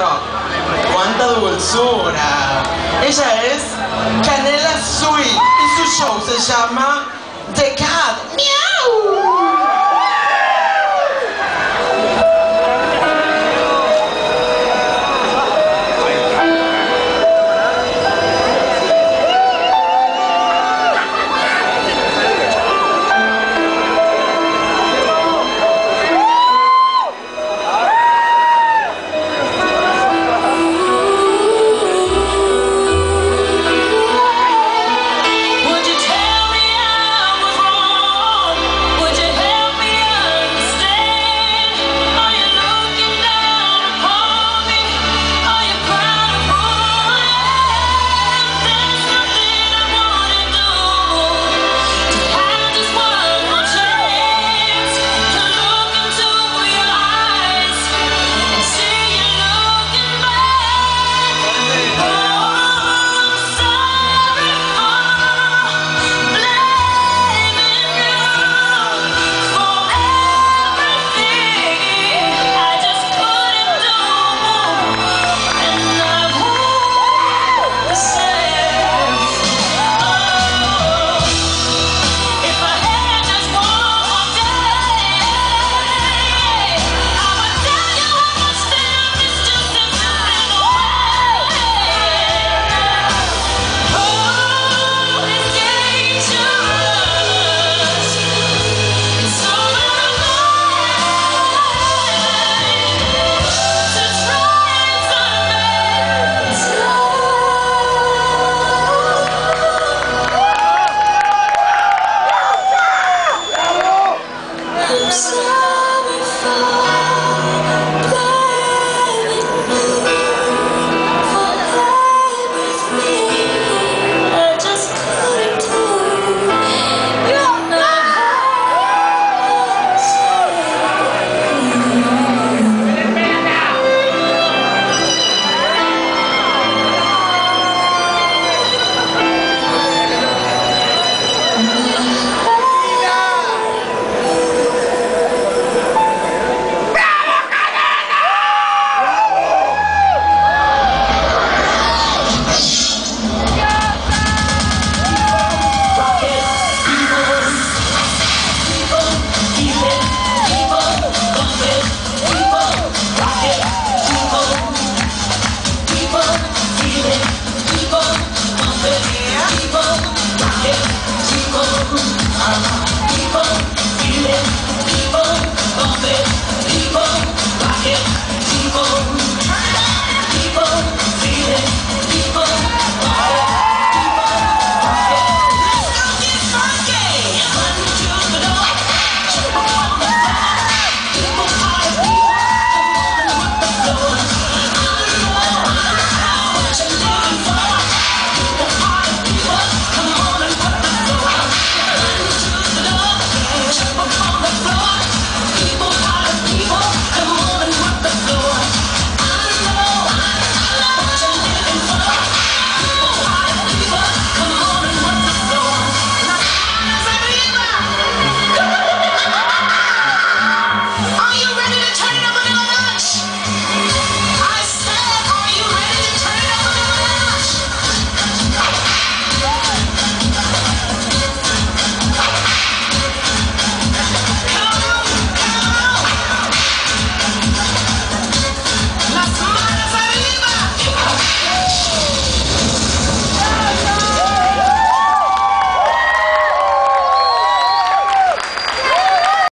4. ¡Cuánta dulzura! Ella es Canela Sweet y su show se llama The Cat. ¡Miau!